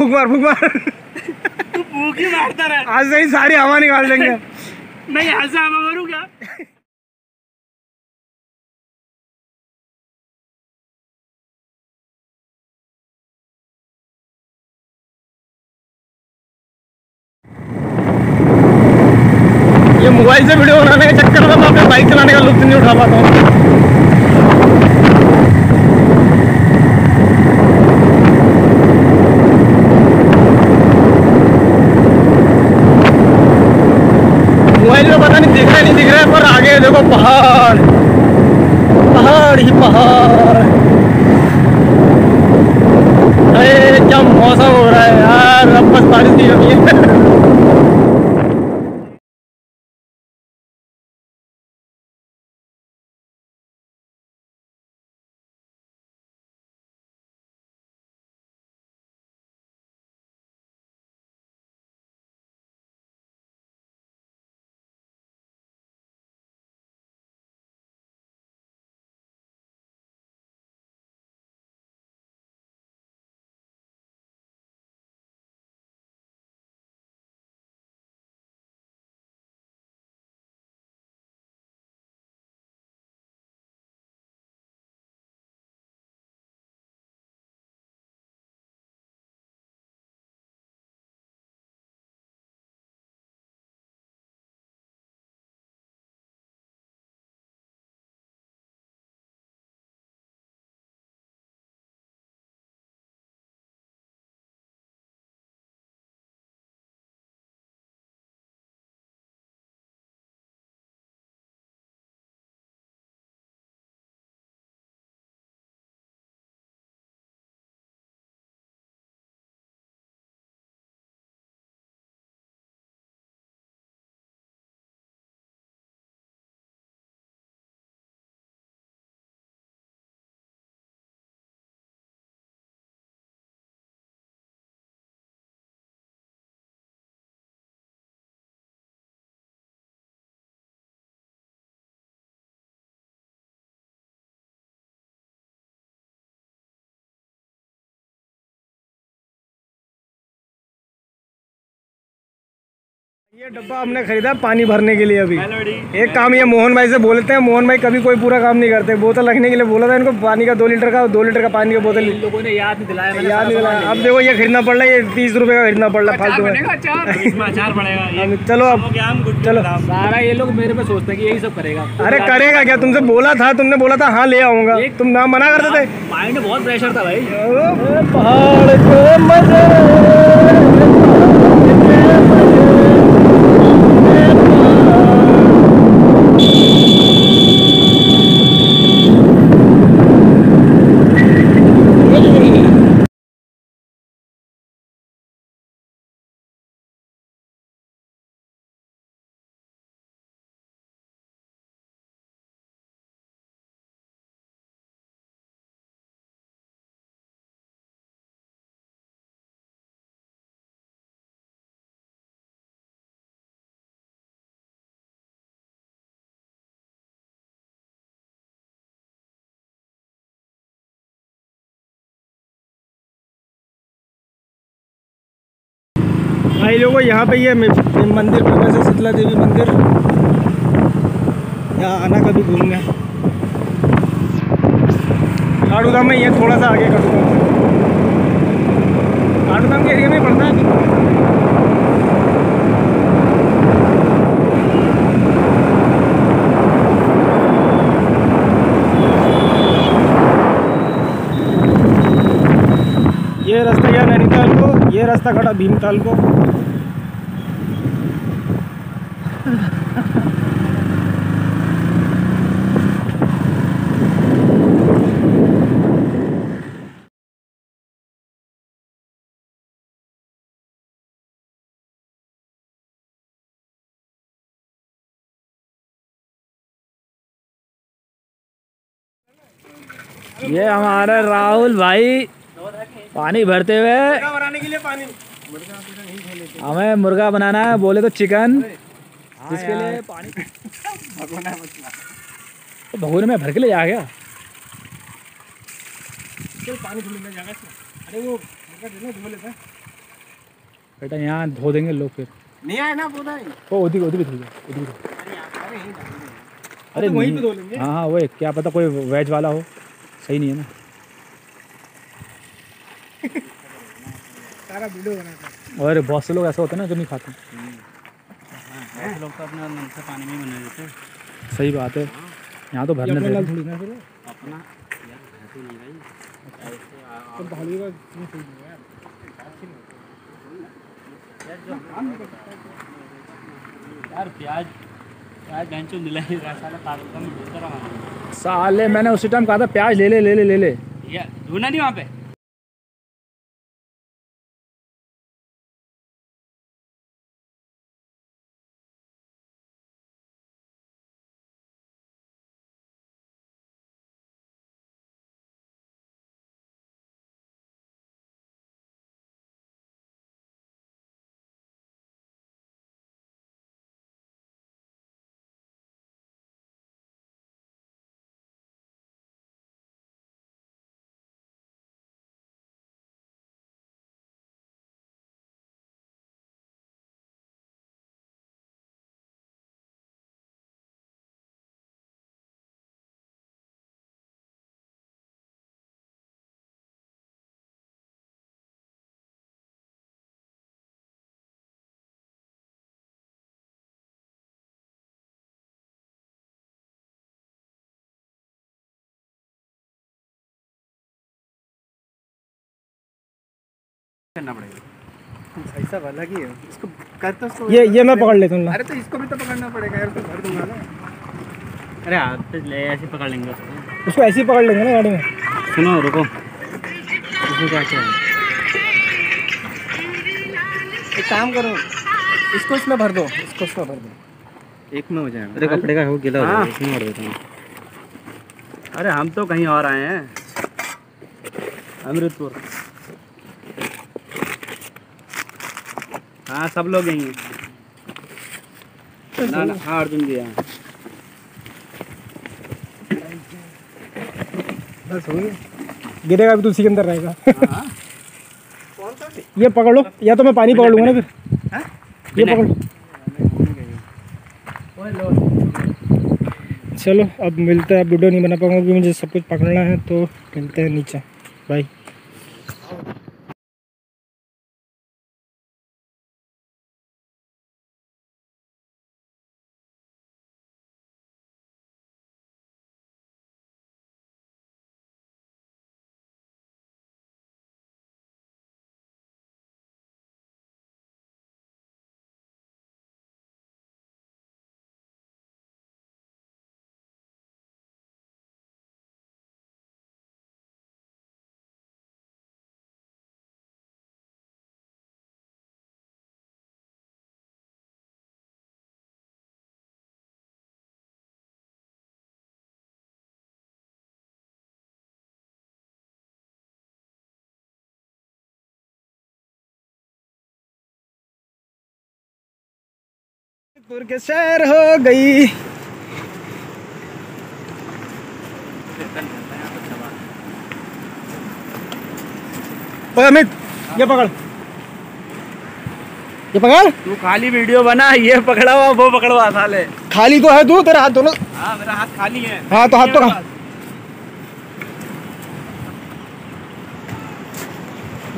फूक मार फूक मार। तू फूक ही मारता रहा? आज से ही सारी हवा निकाल देंगे। मैं यहाँ से हवा मारू क्या ये मोबाइल से वीडियो बनाने के चक्कर में मैं अपने बाइक चलाने का लुत्फ नहीं उठा पाता हूँ मोबाइल में पता नहीं दिख रहा है नहीं दिख रहा है पर आगे देखो पहाड़। पहाड़ ही पहाड़। अरे, क्या मौसम हो रहा है यार? अब बस बारिश नहीं होनी है ये डब्बा हमने खरीदा पानी भरने के लिए अभी। एक काम ये मोहन भाई से बोलते हैं मोहन भाई कभी कोई पूरा काम नहीं करते। बोतल रखने के लिए बोला था इनको पानी का दो लीटर का दो लीटर का पानी का बोतल। लोगों ने याद नहीं दिलाया याद नहीं दिलाया। अब देखो ये खरीदना पड़ रहा है ये तीस रुपए का खरीदना पड़ रहा है फालतू में। चलो अब चलो। सारा ये लोग मेरे पे सोचते हैं कि यही सब करेगा। अरे करेगा क्या? तुमसे बोला था तुमने बोला था हाँ ले आऊँगा। तुम ना मना करते थे? माइंड बहुत प्रेशर था भाई। पहाड़ के मज़े भाई लोगों, यहाँ पे ये मंदिर पर वैसे शीतला देवी मंदिर। यहाँ आना कभी घूमने। काठू धाम में ये थोड़ा सा आगे काठू धाम धाम के एरिया में पड़ता है ये रास्ता गया नैनीताल को ये रास्ता खड़ा भीमताल को। ये हमारा राहुल भाई पानी भरते हुए बनाने के लिए पानी। हमें मुर्गा बनाना है बोले तो चिकन। जिसके लिए? पानी। तो भगोने में भर के ले जा गया चल पानी अरे वो है हैं। बेटा यहाँ धो देंगे लोग फिर। नहीं आया ना पौधा ही। ओ भी धो दो भी अरे तो वहीं पे धो लेंगे। हाँ हाँ वही क्या पता कोई वेज वाला हो। सही नहीं है ना। सारा वीडियो बनाता और बहुत से लोग ऐसे होते हैं ना जो नहीं खाते। लोग तो अपने नल से पानी में बना देते हैं। सही बात है। यहाँ तो भरने अपने दे अपना यार तो है यार। प्याज प्याज बेंचो मिलाई साला मैंने उसी टाइम कहा था प्याज ले ले ले ले ले ले। या ढूंढा नहीं वहाँ पे? करना पड़ेगा। ऐसा वाला की है इसको कर तो इसको ये ये मैं पकड़ लेता हूँ अरे तो इसको भी तो पकड़ना पड़ेगा यार तो भर दूँगा ना। अरे हाथ पे ले ऐसे पकड़ लेंगे उसको। उसको ऐसे ही पकड़ लेंगे ना गाड़ी में। सुनो रुको। इसमें क्या क्या है? एक काम करो इसको इसमें भर दो। इसको इसमें भर दो। एक में हो जाएगा। अरे कपड़े का हो गिला हाँ। इसमें भर देता हूँ। अरे हम तो कहीं और आए हैं। अमृतपुर। हाँ सब लोग यहीं हैं। ना ना हाँ अर्जुन जी हाँ बस हो गया। गिरेगा भी तो उसी के अंदर रहेगा। हाँ। ये पकड़ लो या तो मैं पानी पकड़ लूँगा ना फिर। हाँ? ये पकड़। लो चलो अब मिलते हैं अब वीडियो नहीं बना पाऊँगा क्योंकि मुझे सब कुछ पकड़ना है तो मिलते हैं नीचे। बाय के सैर हो गई। ओए अमित ये पकड़। ये पकड़। तू खाली वीडियो बना ये पकड़ा हुआ वो पकड़वा साले। खाली तो है तू तेरा हाथ दोनों। हाँ मेरा हाथ खाली है। हाँ तो हाथ तो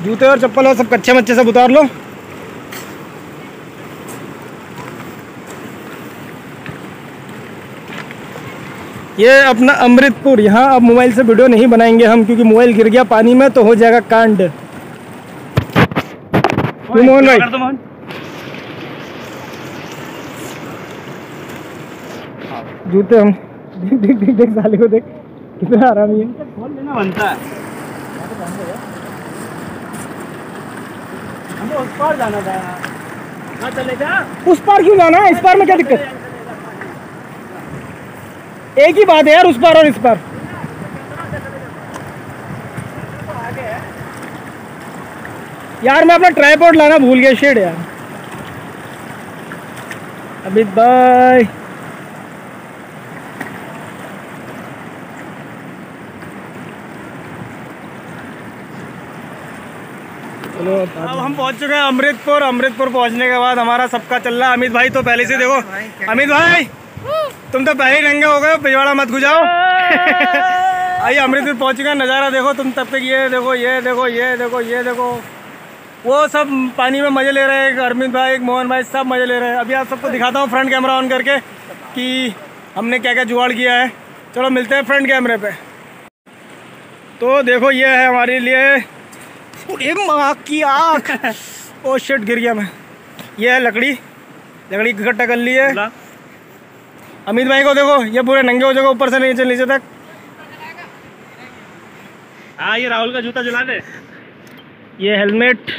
जूते और चप्पल और सब कच्चे मच्चे सब उतार लो। ये अपना अमृतपुर यहाँ अब मोबाइल से वीडियो नहीं बनाएँगे हम क्योंकि मोबाइल गिर गया पानी में तो हो जाएगा कांड। मोहन भाई। जूते हम देख देख देख देख साले को देख कितना आरामी है खोल लेना बनता है। हमें उस पार जाना था। हाँ चले जा? उस पार क्यों जाना है? इस पार में क्या दिक्कत? एक ही बात है यार उस पर और इस पार। यार मैं अपना ट्राईपॉड लाना भूल गया शेड यार। अमित भाई चलो अब अब हम पहुँच चुके हैं अमृतपुर। अमृतपुर पहुँचने के बाद हमारा सबका चल रहा है। अमित भाई तो पहले से देखो। अमित भाई! तुम तो पहले नंगे हो गए पिछवाड़ा मत गुजाओ आइए अमृतपुर पहुँच हैं नज़ारा देखो तुम तब तक ये देखो ये देखो ये देखो ये देखो। वो सब पानी में मज़े ले रहे हैं अरविंद भाई मोहन भाई सब मज़े ले रहे हैं। अभी आप सबको दिखाता हूँ फ्रंट कैमरा ऑन करके कि हमने क्या क्या जुगाड़ किया है। चलो मिलते हैं फ्रंट कैमरे पे। तो देखो ये है हमारे लिए। माँ की आँख। ओ शिट गिर गया मैं। ये है लकड़ी। लकड़ी इकट्ठा कर ली है। अमित भाई को देखो ये पूरे नंगे हो जाएगा ऊपर से नीचे नीचे तक। हाँ ये राहुल का जूता जला दे। ये हेलमेट।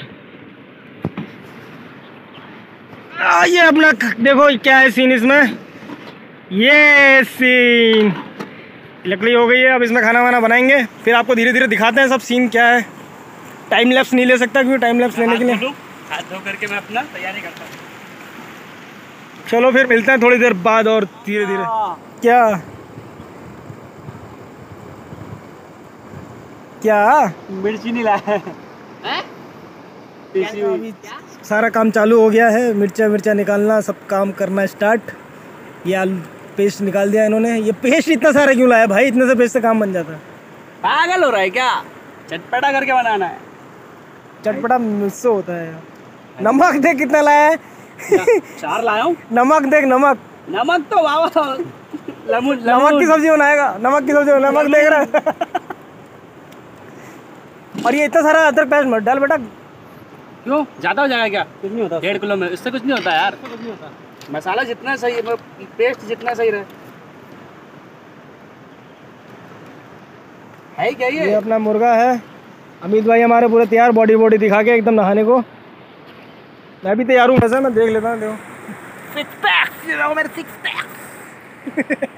आ, ये अपना देखो क्या है सीन इसमें। ये सीन लकड़ी हो गई है अब इसमें खाना वाना बनाएँगे। फिर आपको धीरे धीरे दिखाते हैं सब सीन क्या है। टाइम लैप्स नहीं ले सकता क्योंकि टाइम लैप्स लेने के लिए। हाथ धो हाथ धो करके मैं अपना तैयारी करता हूँ। चलो फिर मिलते हैं थोड़ी देर बाद और धीरे धीरे। क्या? क्या? मिर्ची नहीं लाया सारा काम चालू हो गया है। मिर्चा मिर्चा निकालना सब काम करना स्टार्ट ये आलू पेस्ट निकाल दिया इन्होंने। ये पेस्ट इतना सारा क्यों लाया भाई? इतने से पेस्ट से काम बन जाता। पागल हो रहा है क्या? चटपटा करके बनाना है। चटपटा मुझसे होता है नमक देख कितना लाया है। चार लाया हूँ। नमक देख नमक। नमक तो लमुन नमक की सब्ज़ी बनाएगा नमक की सब्ज़ी नमक देख रहा है। और ये इतना सारा अदरक प्याज मत डाल बेटा। क्यों? ज़्यादा हो जाएगा क्या? कुछ नहीं होता। डेढ़ किलो में। इससे कुछ नहीं होता यार। कुछ नहीं होता। मसाला जितना सही है पेस्ट जितना सही रहे। है क्या ये? ये अपना मुर्गा है। अमित भाई हमारे पूरे तैयार बॉडी बॉडी दिखा के एकदम नहाने को। मैं भी तैयार हूँ। वैसे मैं देख लेता हूँ देखो। सिक्स पैक मेरे सिक्स पैक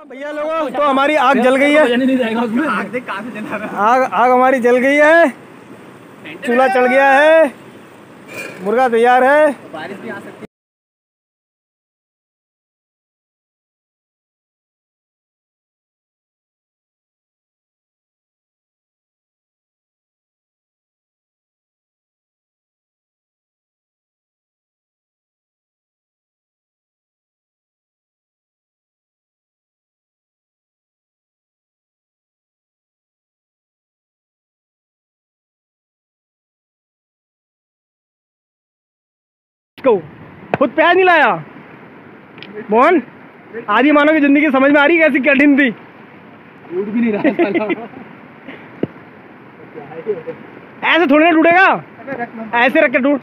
भैया लोगों तो हमारी आग जल गई है। नहीं जाएगा उसमें। आग आग आग हमारी जल गई है। चूल्हा चढ़ गया है। मुर्गा तैयार है। बारिश भी आ सकती इसको खुद प्याज नहीं लाया। मोहन आधी मानव की ज़िंदगी समझ में आ रही है कैसी कठिन थी? उठ भी नहीं रहा ऐसे थोड़ी ना टूटेगा? ऐसे रख के टूट।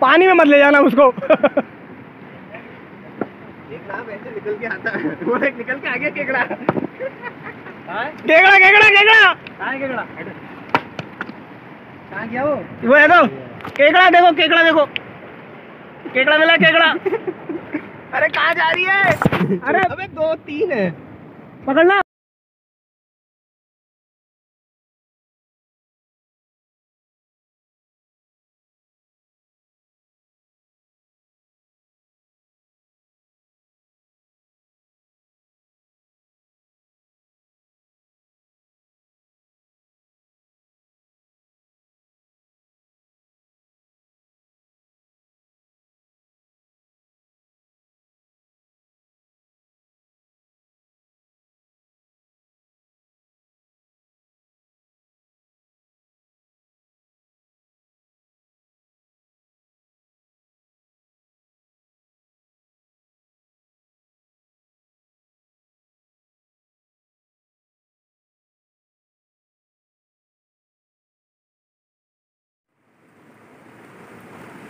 पानी में मत ले जाना उसको। निकल के आता है। वो एक निकल के आगे केकड़ा। हाँ केकड़ा केकड़ा। केकड़ा केकड़ा। कहाँ गया वो? वो है तो केकड़ा देखो केकड़ा देखो। केकड़ा मिला केकड़ा। अरे कहा जा रही है? अरे अबे दो तीन है। पकड़ना।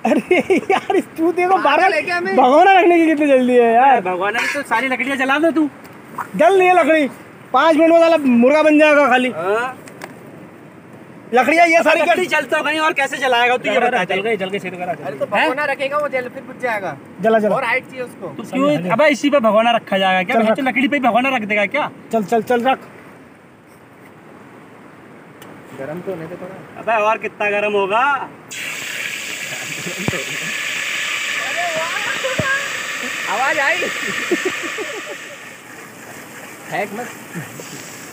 अरे यार इस चूते को बारह लेके भगवाना रखने की कितनी जल्दी है यार। भगवान तो सारी लकड़ियाँ जला दो तू। जल नहीं है लकड़ी। पाँच मिनट में साला मुर्गा बन जाएगा खाली। हाँ? लकड़ियाँ ये सारी लकड़ी जलता कहीं और कैसे जलाएगा तू ये बता जल गई जल गई सीधे करा अरे तो भगोना रखेगा वो जल फिर बुझ जाएगा। जला जला। और हाइट चाहिए उसको। तू क्यों अबे इसी पे भगवाना रखा जाएगा क्या? चल भैंचो लकड़ी पे भगवाना रख देगा क्या? चल चल चल रख। गरम तो नहीं तो थोड़ा। अबे और कितना गर्म होगा? आवाज़ आई। हैक मत।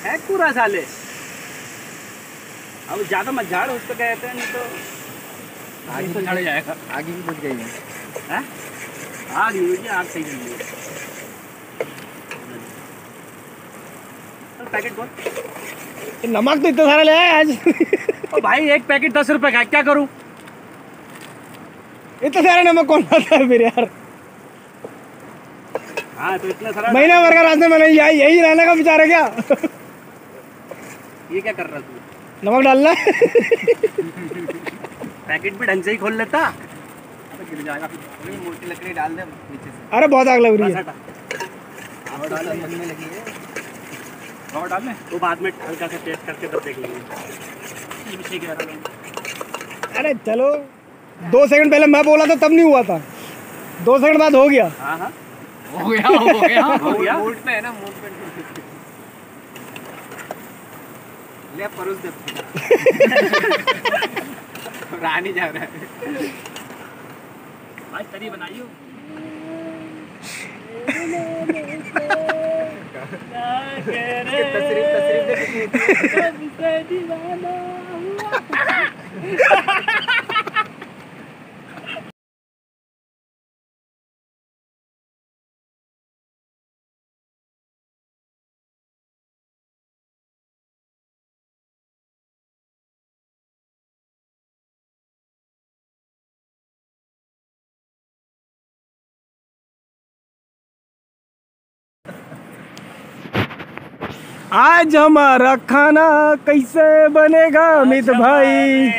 है पूरा साले। अब ज़्यादा मत झाड़ उसको कहते हैं नहीं तो आगे तो झड़ जाएगा। आगे भी बुझ गई है? हैं? आग हुई आग सही नहीं है। चल, पैकेट ये नमक तो इतना सारा ले आए आज। ओ भाई एक पैकेट दस रुपए का क्या करूँ? इतना सारा नमक कौन खाता है फिर यार? हाँ तो इतना सारा महीना भर का रास्ते में नहीं यही यही रहने का विचार है क्या? ये क्या कर रहा तू? नमक डालना पैकेट भी ढंग से ही खोल लेता। अबे गिर जाएगा। थोड़ी मोटी लकड़ी डाल दे नीचे से। अरे बहुत आग लग रही है। और डाल ले वो बाद में हल्का सा टेस्ट करके तब देख लेंगे। है अरे चलो। दो सेकंड पहले मैं बोला था तब नहीं हुआ था दो सेकंड बाद हो गया हाँ हाँ हो गया हो गया हो गया? मूड पे है ना मूड पे ले परोस दे रानी जा रहा है आज तरी बनाइयो इसकी तस्रीफ तस्रीफ दे आज हमारा खाना कैसे बनेगा अमित भाई?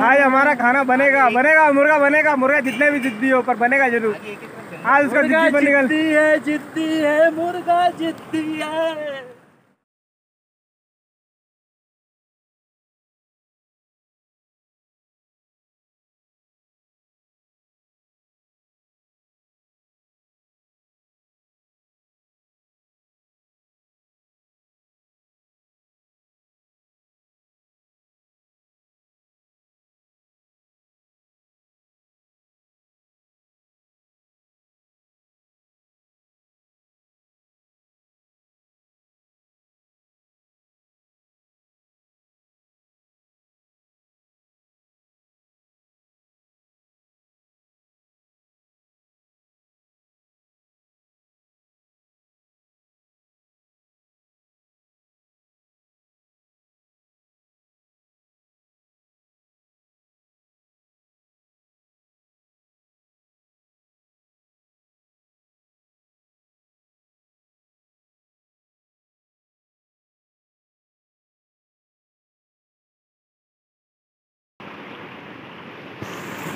आज हमारा खाना बनेगा बनेगा मुर्गा बनेगा मुर्गा जितने भी जिद्दी हो पर बनेगा ज़रूर। आज उसका जिद्दी है जिद्दी है मुर्गा जिद्दी है।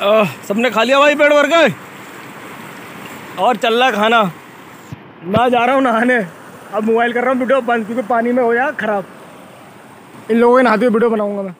सबने खा लिया भाई पेड़ भर के? और चल रहा खाना। मैं जा रहा हूँ नहाने। अब मोबाइल कर रहा हूँ वीडियो बंद, क्योंकि पानी में हो जाए खराब। इन लोगों के नहाते हुए वीडियो बनाऊँगा मैं।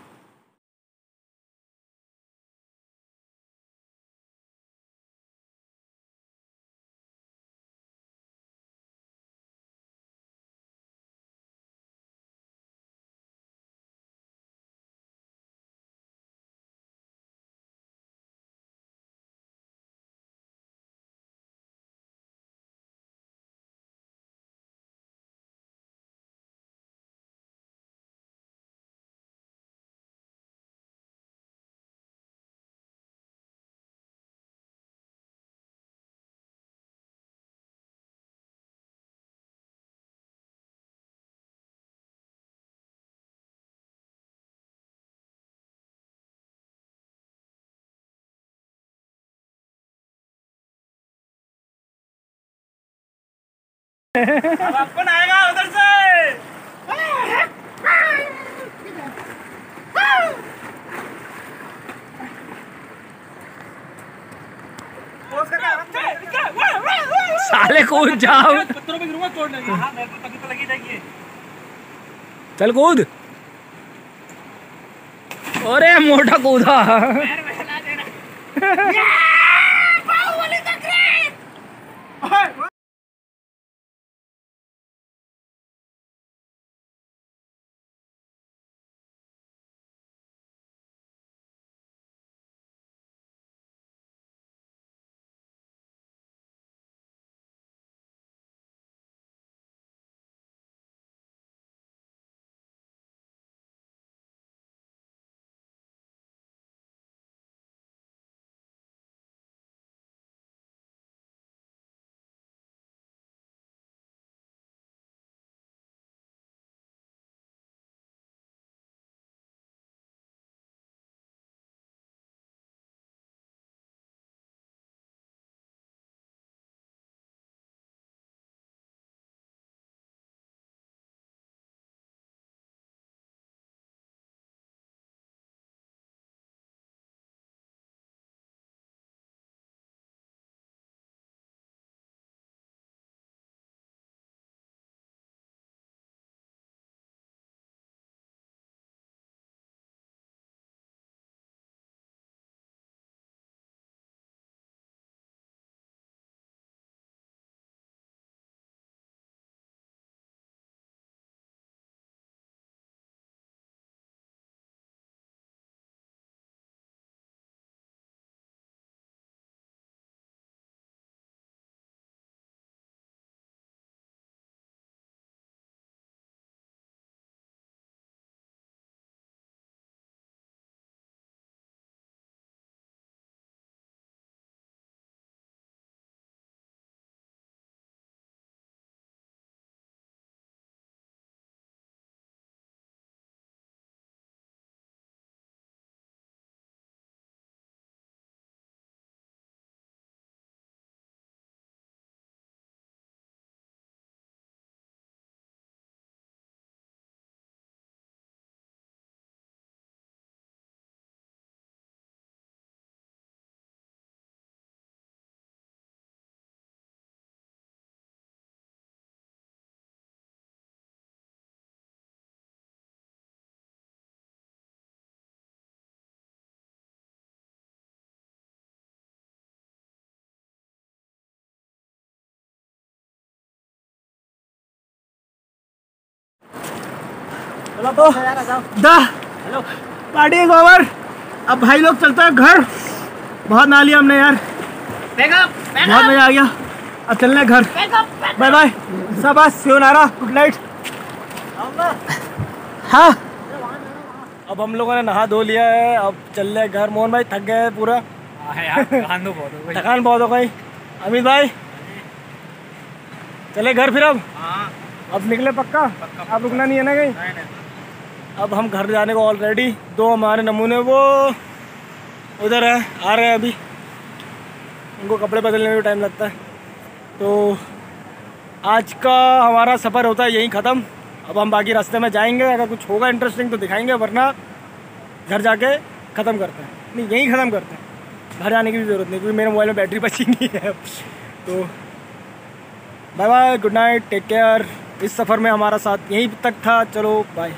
आएगा उधर से। साले कूद जाओ। पत्थरों पे गिरूँगा तोड़ने हाँ मेरे को तभी तो लगी जाएगी चल कूद। अरे मोटा कूदा। तो दा पार्टी इज़ ओवर अब भाई लोग चलते हैं घर। बहुत ना लिया हमने यार। बहुत मज़ा आ गया। अब चलने घर। बाय बाय शाबाश नारा। गुड नाइट हाँ। अब हम लोगों ने नहा धो लिया है। अब चल रहे घर। मोहन भाई थक गए पूरा। हो गई। थकान बहुत हो गई। अमित भाई। चले घर फिर अब। हाँ। अब निकले पक्का। अब रुकना नहीं है ना कहीं? अब हम घर जाने को ऑलरेडी दो हमारे नमूने, वो उधर है, आ रहे हैं अभी। उनको कपड़े बदलने में टाइम लगता है। तो आज का हमारा सफ़र होता है यहीं ख़त्म। अब हम बाकी रास्ते में जाएँगे, अगर कुछ होगा इंटरेस्टिंग तो दिखाएँगे, वरना घर जाके ख़त्म करते हैं। नहीं, यहीं ख़त्म करते हैं। घर जाने की भी ज़रूरत नहीं, क्योंकि मेरे मोबाइल में बैटरी बची नहीं है तो bye bye good night take care इस सफ़र में हमारा साथ यहीं तक था, चलो बाय